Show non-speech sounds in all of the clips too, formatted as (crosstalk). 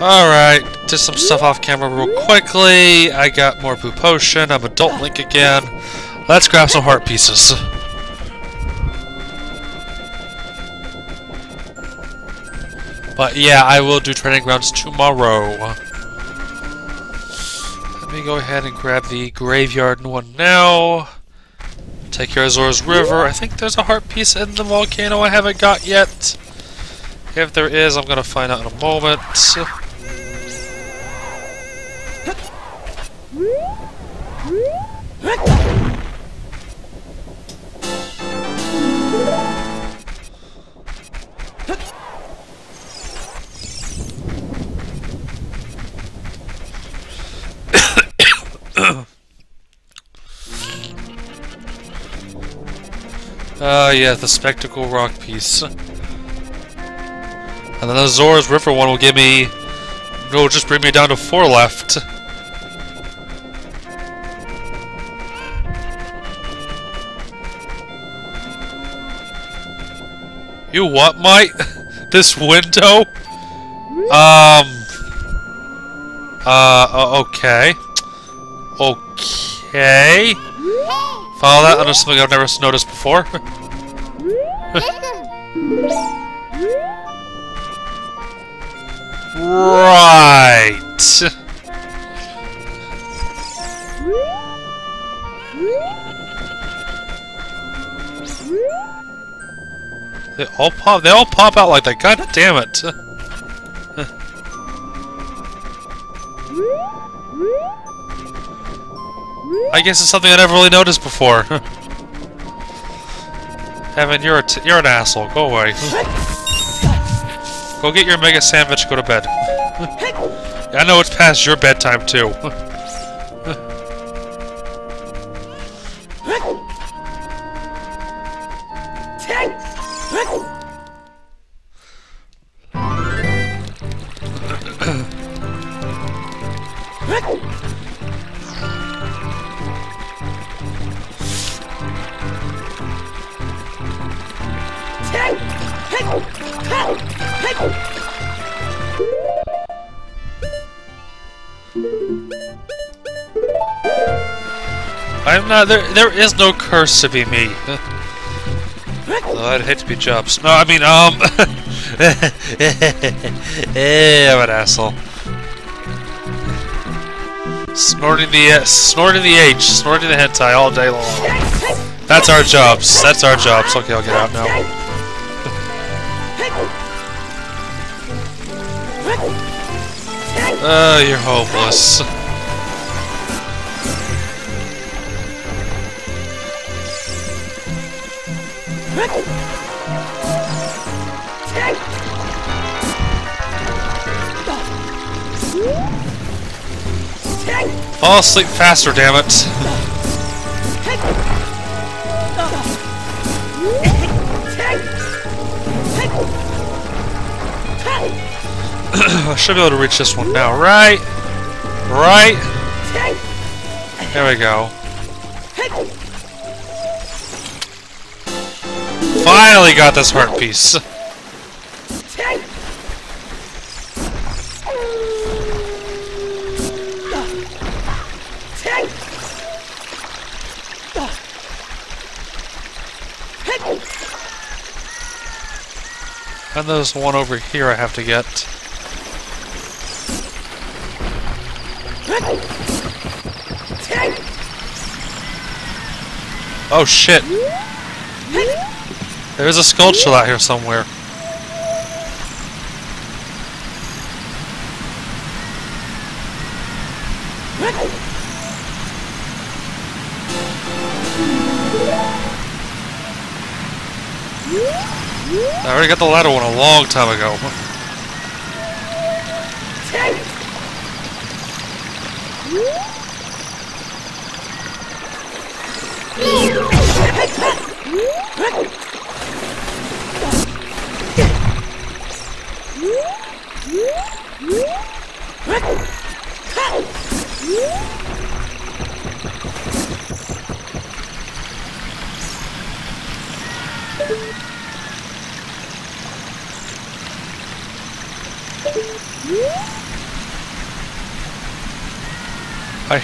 Alright, did some stuff off camera real quickly. I got more Blue Potion. I'm Adult Link again. Let's grab some heart pieces. But yeah, I will do training grounds tomorrow. Let me go ahead and grab the graveyard one now. Take care of Zora's River. I think there's a heart piece in the volcano I haven't got yet. If there is, I'm gonna find out in a moment. Ah, uh, yeah, the Spectacle Rock piece. And then the Zora's River one will give me... Will just bring me down to four left. You what, Mike? (laughs) this window? Um... Uh, okay. Okay. Follow that under something I've never noticed before. (laughs) right. They all pop. They all pop out like that. God damn it. I guess it's something I never really noticed before. (laughs) Evan, you're you're an asshole. Go away. (laughs) Go get your mega sandwich. Go to bed. I know it's past your bedtime too. (laughs) I'm not there. There is no curse to be me. (laughs) oh, I'd hate to be Jobs. No, I mean, um, (laughs) eh, I'm an asshole. Snorting the uh, snorting the H, snorting the hentai all day long. That's our jobs. That's our jobs. Okay, I'll get out now. Oh, (laughs) you're hopeless. Fall asleep faster, damn it. (clears throat) I should be able to reach this one now, right? Right? There we go. Finally got this heart piece. And there's one over here I have to get. Oh shit! There is a sculpture out here somewhere. I already got the ladder one a long time ago. (laughs)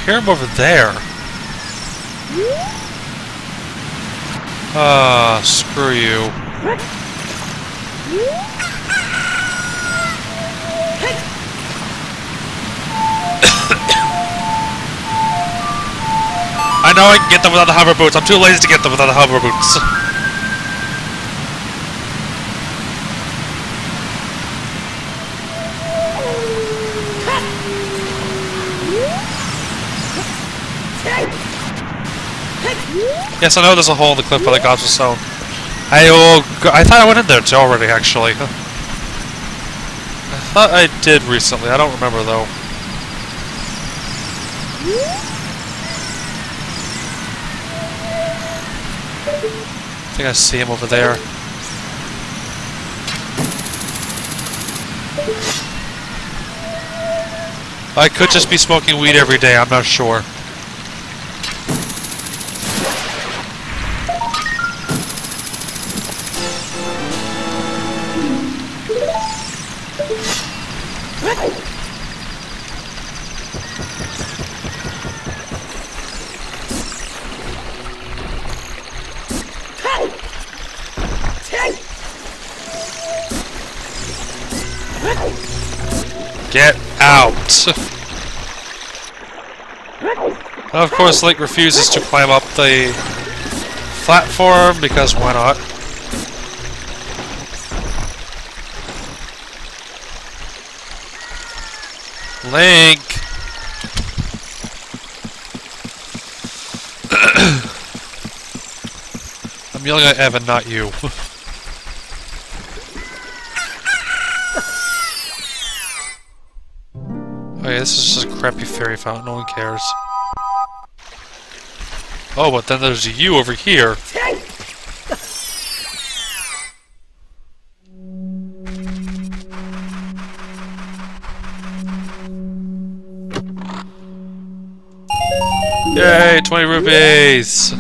hear him over there. Ah, screw you. (coughs) I know I can get them without the hover boots. I'm too lazy to get them without the hover boots. Yes, I know there's a hole in the cliff by the Gossip Stone. I will. Oh, I thought I went in there too already, actually. I thought I did recently. I don't remember though. I think I see him over there. I could just be smoking weed every day, I'm not sure. Out! of course, Link refuses to climb up the platform because why not? Link! (coughs) I'm yelling at Evan, not you. (laughs) Okay, this is just a crappy fairy fountain, no one cares. Oh, but then there's you over here. Yay, 20 rupees!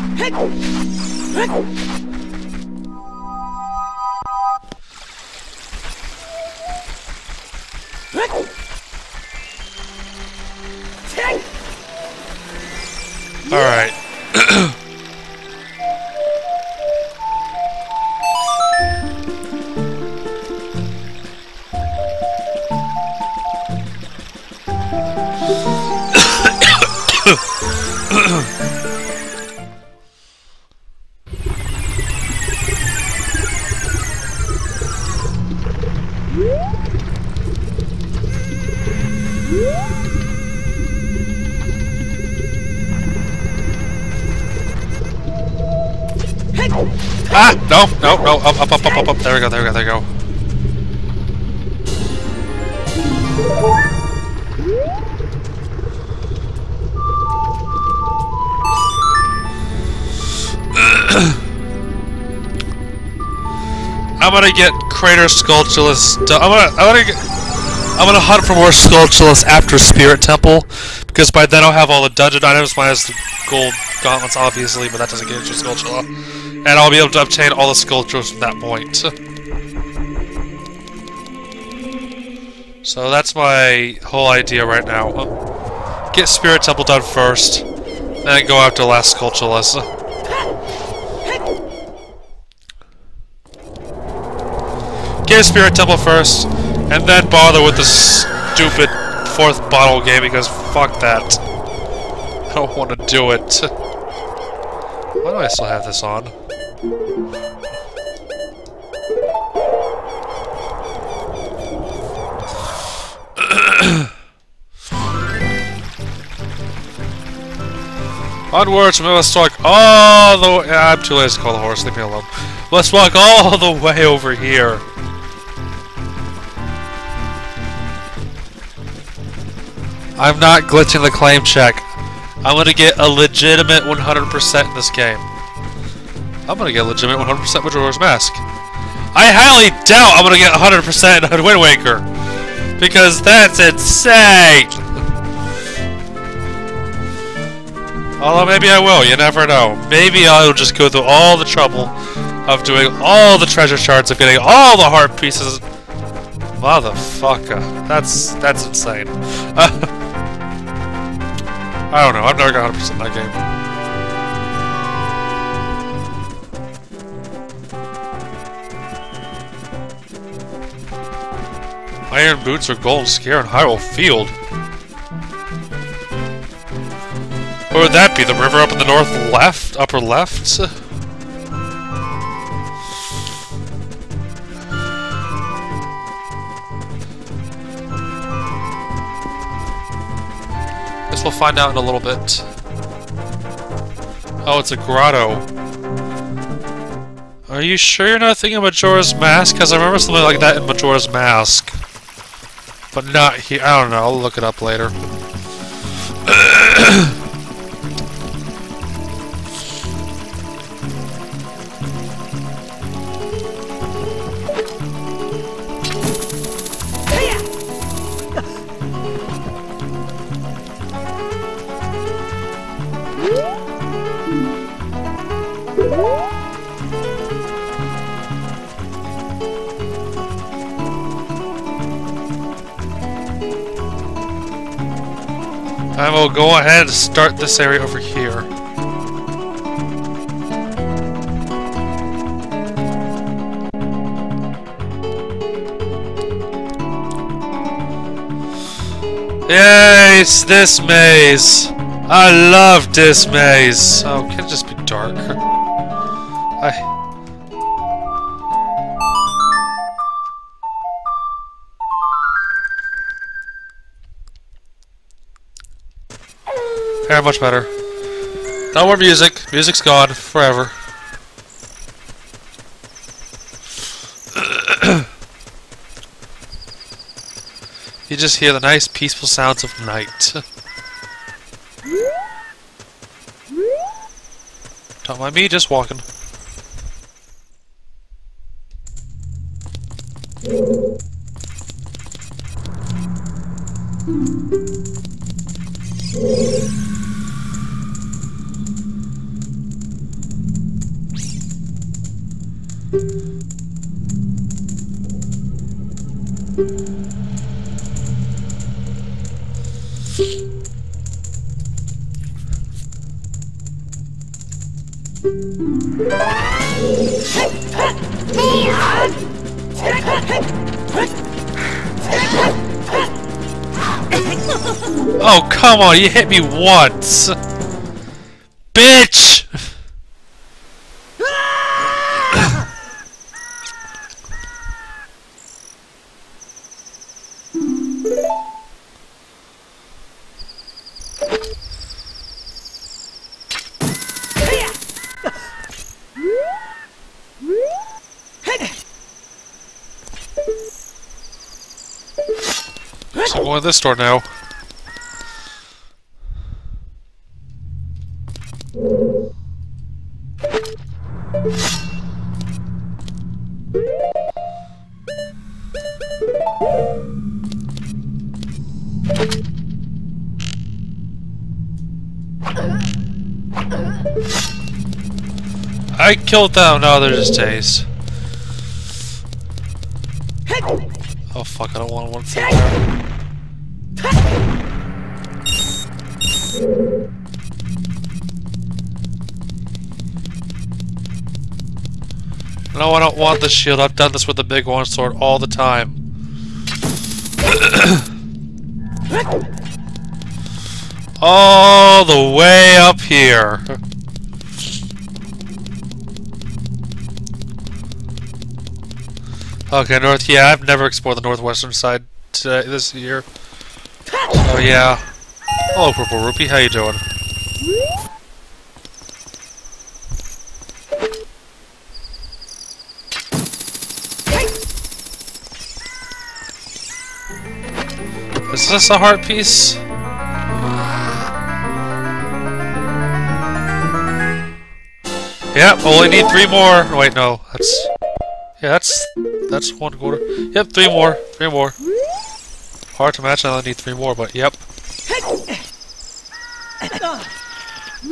I'm gonna get Crater Skulltulas. I'm gonna, I'm gonna get, I'm gonna hunt for more Skulltulas after Spirit Temple, because by then I'll have all the dungeon items minus the gold gauntlets, obviously, but that doesn't get you Skulltula. And I'll be able to obtain all the Skulltulas from that point. So that's my whole idea right now. Get Spirit Temple done first, then go after last Skulltulas. Get Spirit Temple first, and then bother with the stupid fourth bottle game because fuck that. (laughs) I don't want to do it. (laughs) Why do I still have this on? (coughs) Onwards, must walk all the way. Ah, I'm too lazy to call the horse. Leave me alone. Let's walk all the way over here. I'm not glitching the claim check. I'm gonna get a legitimate 100% in this game. I'm gonna get a legitimate 100% with Majora's Mask. I highly doubt I'm gonna get 100% in Wind Waker. Because that's insane! Although maybe I will, you never know. Maybe I'll just go through all the trouble of doing all the treasure charts, of getting all the heart pieces. Motherfucker. That's, that's insane. (laughs) I don't know. I've never got 100% in that game. Iron Boots or Golden Scale in Hyrule Field. What would that be? The river up in the north left? Upper left? (laughs) we'll find out in a little bit. Oh, it's a grotto. Are you sure you're not thinking of Majora's Mask? Because I remember something like that in Majora's Mask. But not here. I don't know. I'll look it up later. Go ahead and start this area over here. Yay, it's this maze! I love this maze! Oh, can it just be dark? I... Much better. No more music. Music's gone forever. (clears throat) you just hear the nice, peaceful sounds of night. (laughs) Don't mind me, just walking. Come on, you hit me once! Bitch! So going to this door now. Killed them. No, they're just days. Oh fuck! I don't want one. No, I don't want the shield. I've done this with the Biggoron sword all the time. (coughs) all the way up here. Okay, north. Yeah, I've never explored the northwestern side today, this year. Oh yeah. Hello, Purple Rupee. How you doing? Is this a heart piece? Yep, only need three more. Wait, no, that's yeah, that's that's one quarter. Yep, three more, three more. Hard to match. I only need three more, but yep.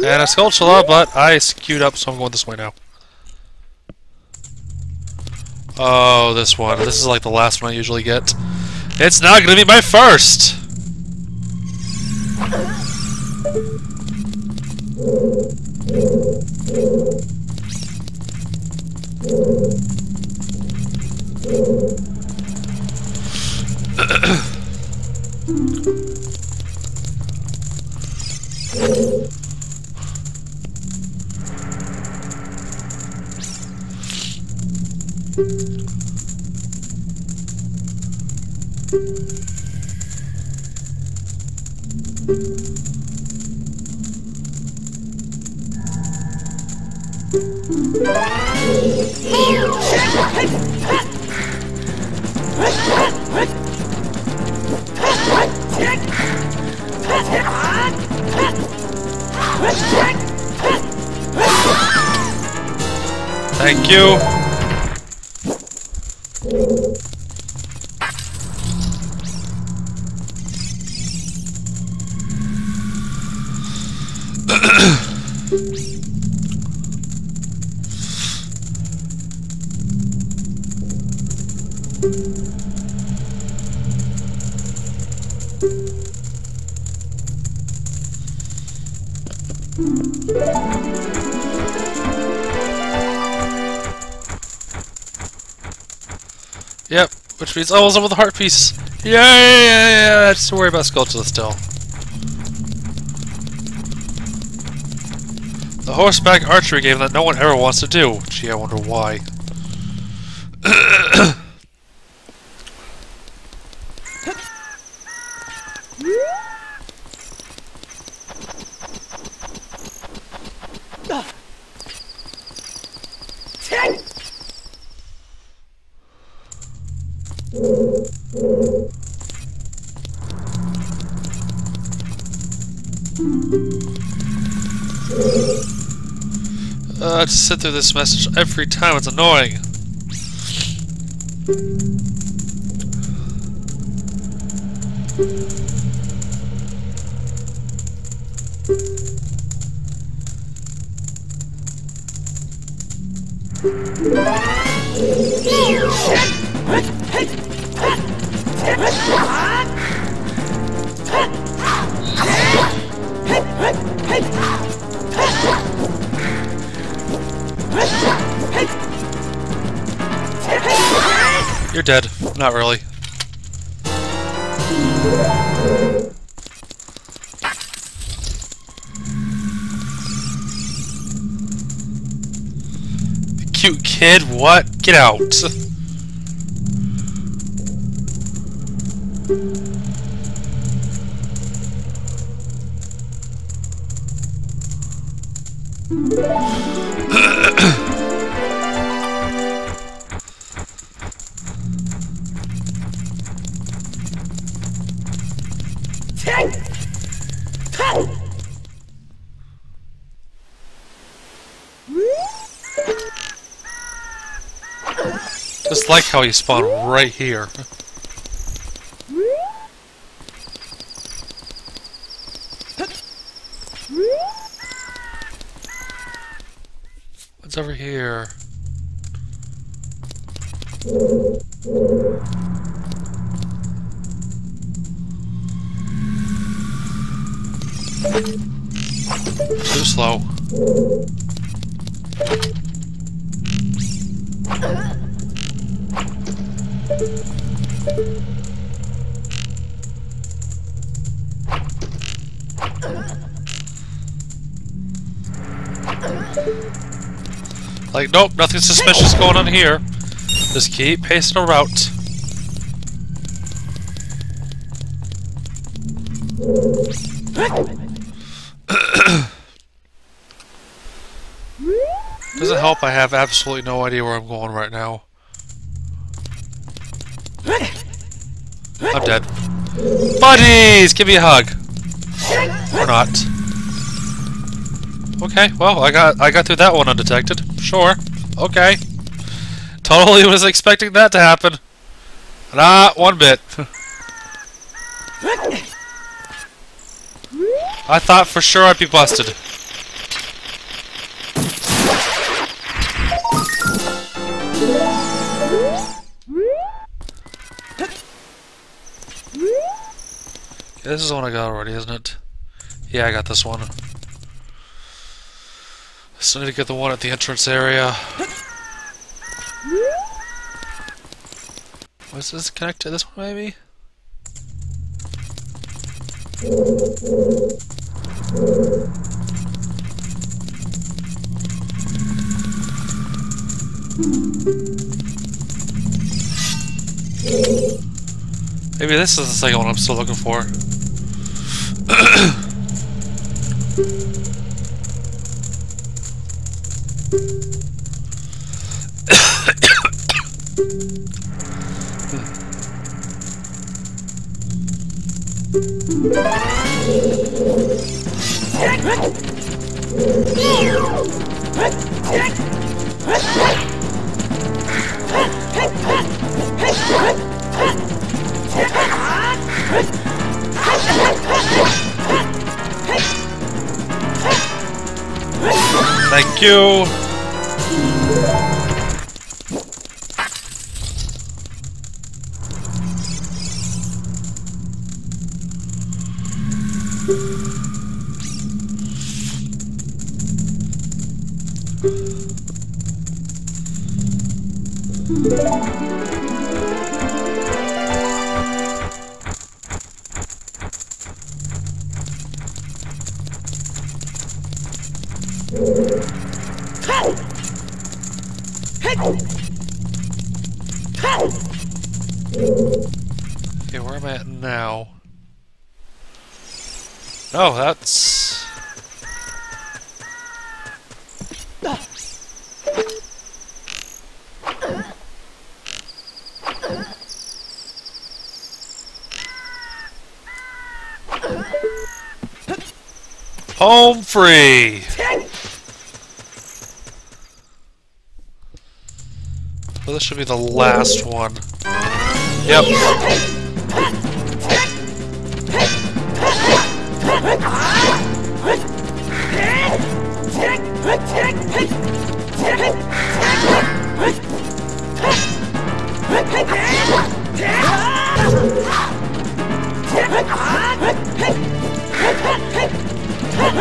And a Skulltula, but I queued up, so I'm going this way now. Oh, this one. This is like the last one I usually get. It's not gonna be my first! Thank (clears throat) you. (clears throat) Which oh, I was with the heart piece. Yeah, yeah, yeah, yeah. Just to worry about Skulltula still. The horseback archery game that no one ever wants to do. Gee, I wonder why. Uh, to sit through this message every time, it's annoying. Dead. Not really. Cute kid, what? Get out. Just like how he spawned right here. What's over here? Like, nope, nothing suspicious going on here. Just keep pacing a route. (coughs) Doesn't help I have absolutely no idea where I'm going right now. I'm dead. Buddies! Give me a hug. Or not. Okay, well, I got I got through that one undetected. Sure. Okay. Totally was expecting that to happen. Not one bit. I thought for sure I'd be busted. This is the one I got already, isn't it? Yeah, I got this one. Still need to get the one at the entrance area. Was this connected to this one maybe? Maybe this is the second one I'm still looking for. (clears throat) you. Oh, that's... Home free! Well, this should be the last one. Yep.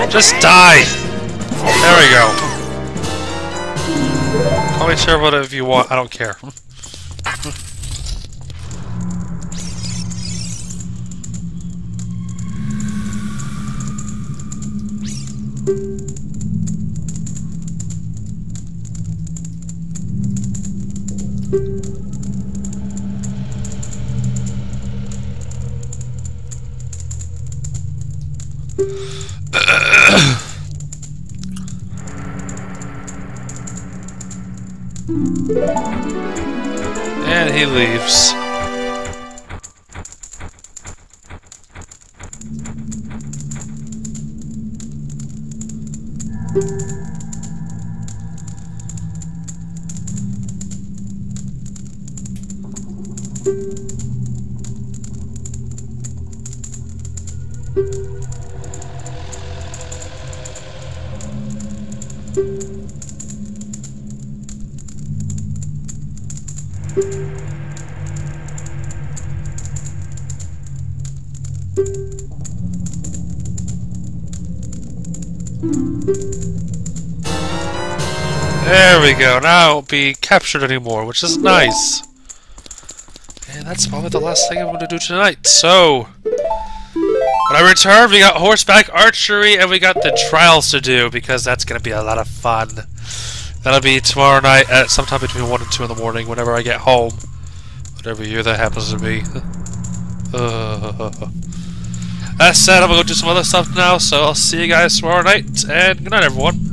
Just die! There we go. Call me sure if you want, I don't care. Leaves. There we go. Now it won't be captured anymore, which is nice. And that's probably the last thing I'm going to do tonight. So, when I return, we got horseback archery and we got the trials to do because that's going to be a lot of fun. That'll be tomorrow night at sometime between 1 and 2 in the morning whenever I get home. Whatever year that happens to be. (laughs) uh, that said, I'm going to go do some other stuff now, so I'll see you guys tomorrow night, and good night, everyone.